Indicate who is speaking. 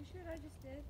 Speaker 1: You sure? I just did.